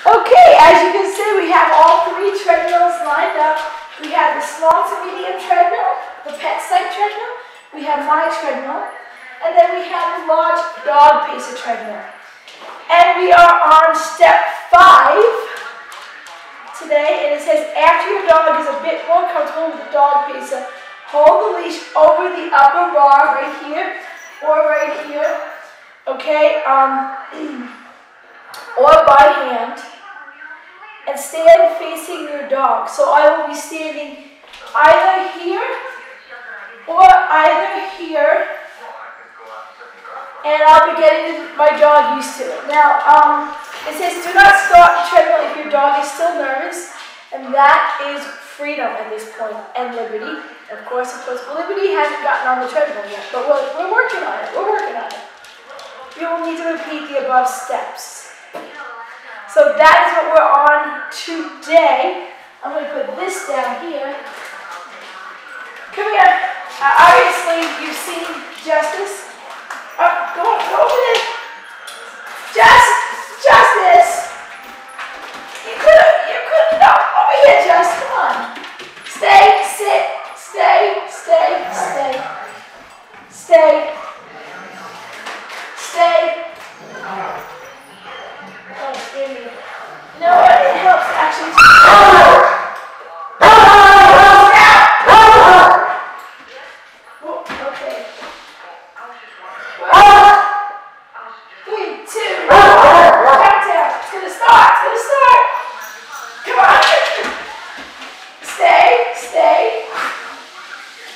Okay, as you can see, we have all three treadmills lined up. We have the small to medium treadmill, the pet site treadmill, we have my treadmill, and then we have the large dog pacer treadmill. And we are on step five today, and it says after your dog is a bit more comfortable with the dog pacer, hold the leash over the upper bar right here or right here, okay, um, or by hand and stand facing your dog. So I will be standing either here or either here and I'll be getting my dog used to it. Now, um, it says do not start the treadmill if your dog is still nervous and that is freedom at this point and liberty. Of course, of course, liberty hasn't gotten on the treadmill yet, but we're, we're working on it. We're working on it. You will need to repeat the above steps. So that is what we're on today. I'm going to put this down here. Come here. Uh, obviously, you've seen Justice. Uh, go, go over there. Just, Justice. You could have, you could have, no, over here, Just, come on. Stay, sit, stay, stay, stay. Stay. Stay. Oh, give me. You know what? It helps actually. Oh, okay. Three, two, countdown. It's gonna start. It's gonna start. Come on. Stay, stay.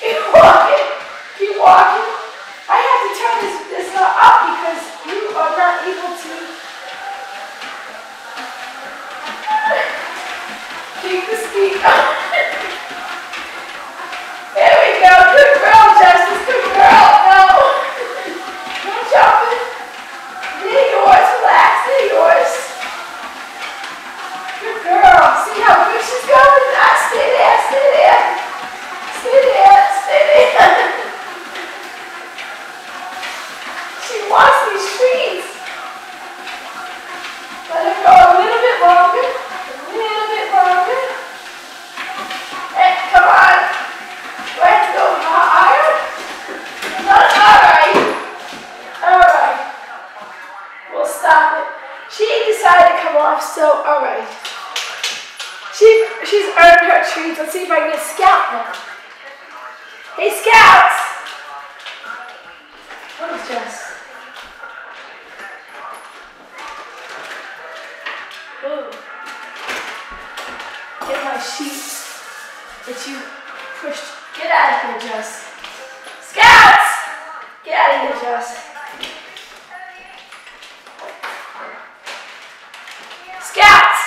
Keep walking. Keep walking. I have to turn this this uh, up because you are not able to. Keep the speed up. There we go. Good girl, Justice. Good girl. No. No jumping. They're yours. Relax. They're yours. Good girl. See how good she's going? Ah, stay there. Stay there. Stay there. Stay there. she wants these trees. Let her go a little bit longer. A little bit longer. Hey, come on. Let's go higher. No, all right. All right. We'll stop it. She decided to come off, so all right. She she's Let's see if I can get Scout now. Hey, Scouts. What is Jess? Ooh. Get my sheets that you pushed. Get out of here, Jess. Scouts! Get out of here, Jess. Scouts!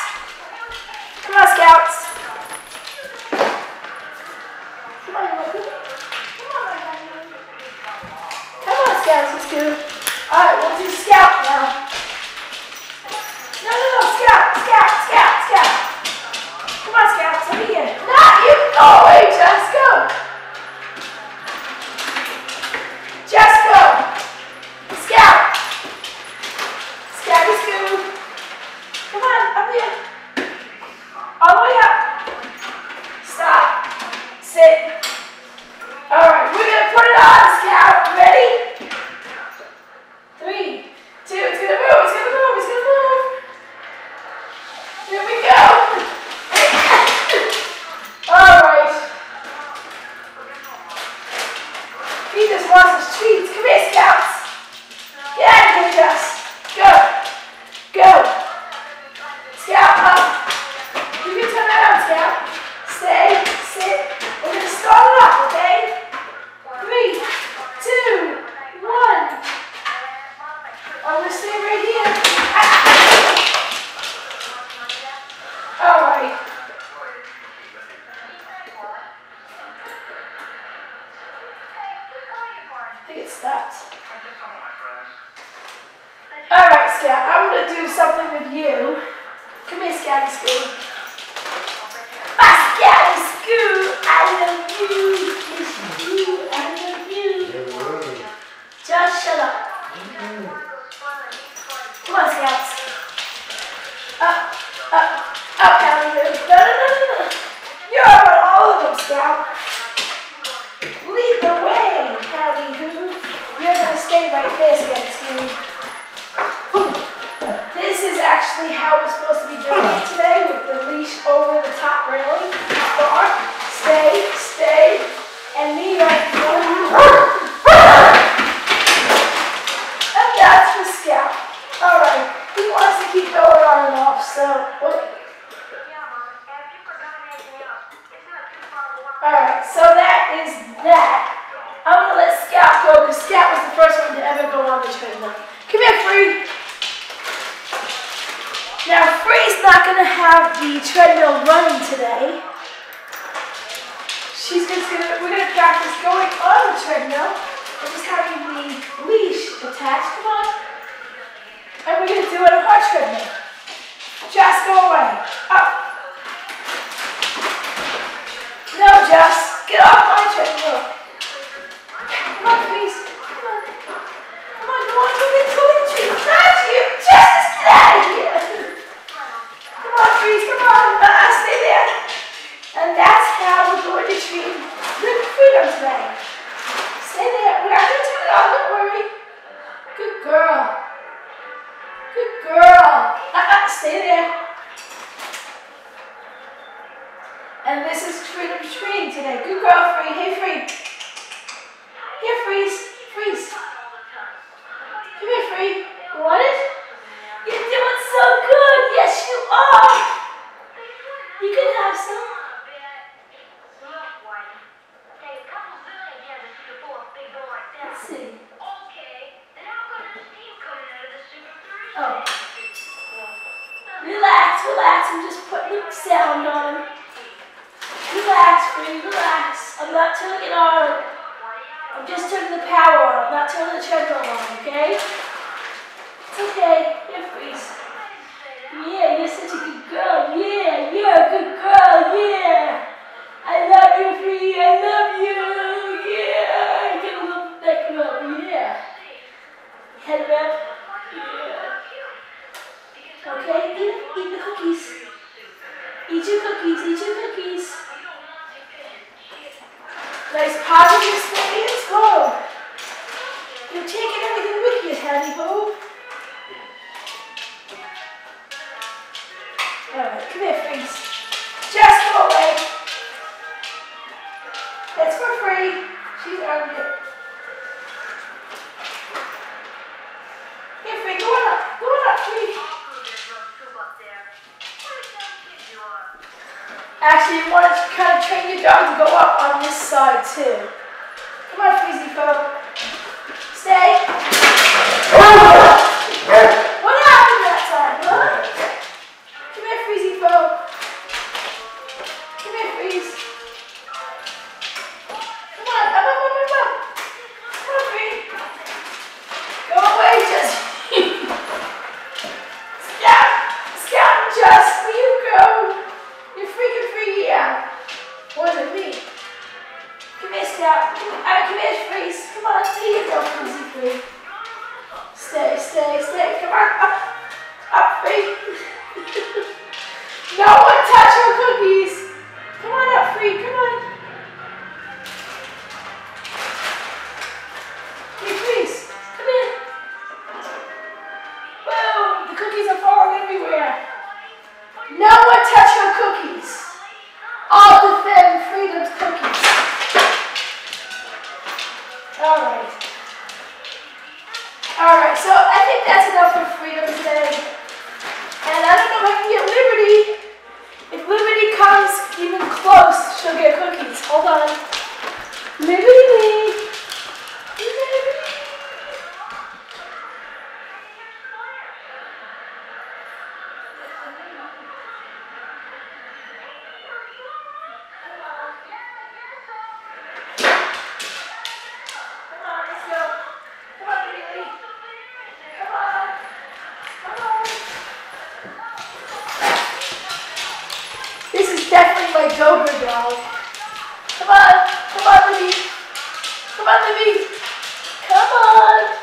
Come on, Scouts. Come on, Logan. Come on, my honey. Come on, Scouts, let's do it. Alright, we'll do Scout now. No, no, no, Scout, Scout, Scout, Scout. Come on, Scouts, let me in. Not you. Go away, just go. Just go. Scout. Scouty Scoo. Come on, up here. All the way up. Stop. Sit. All right, we're gonna put it on, Scout. Ready? Three, two, it's gonna move, it's gonna move, it's gonna move. Here we go. All right. He just wants his treats. Come here, Scouts. Get out of here, Jess. Go. Go. Scout up. You can turn that on, Scout. Stay, sit. We're gonna start it off, okay? Three, two, one. I'm gonna stay right here. All right. I think it stopped. All right, Scout. I'm gonna do something with you. Come here, Scouty Scoo. My Scouty Scoo, I love you. Yes, you. I love you. Just shut up. Come on, Scouts. Up, uh, up, uh, up, uh, Boo. No, no, no, no. You're on all of them, Scout. Lead the way, Boo. You're gonna stay right there, Scout This is actually how we're supposed to be doing it today with the leash over the top railing. Bar, stay, stay, and me right in front of you. And that's the Scout. Alright, he wants to keep going on and off, so what? Alright, so that is that. I'm gonna let Scout go because Scout was the first one to ever go on the treadmill. Come here, Free. Now, Not gonna have the treadmill running today. She's just gonna, we're gonna practice going on the treadmill and just having the leash attached. Come on. And we're gonna do it on our treadmill. Just go away. Up. No, Jess. Get off my treadmill. Come on, please. Come on. Come on, go on. Go get, go get the tree. Not you. Jess, just get out of here. Come on, please. Come on. Uh, stay there. And that's we're going good freedom today. Stay there. We're not going to turn it on. Don't worry. Good girl. Good girl. Uh-uh. Stay there. And this is freedom training today. Good girl, Free. Hey, Free. Here, Freeze. Freeze. Come here, Free. You want it? You're doing so good. Yes, you are. You can have some. Let's see. Oh. Relax, relax. I'm just putting the sound on. Relax, Free. Relax. I'm not turning it on. I'm just turning the power on. I'm not turning the treadmill on, okay? It's okay. Here, Freeze. Yeah, you're such a good girl. Yeah, you're a good girl. Yeah. I love you, Free. I love you. Yeah. Get a little neck rub. Yeah. Head rub. Yeah. Okay, eat, eat the cookies. Eat your cookies. Eat your cookies. Nice positive stance. Whoa. You're taking everything with you, honey boo. Alright, come here, Freeze. Just go away. It's for free. She's earned it. Here, Free, go on up. Go on up, Free. Actually, you want to kind of train your dog to go up on this side too. Come on, Freezy Fo. No one my Joker. Come on. Come on, Libby. Come on, Libby. Come on.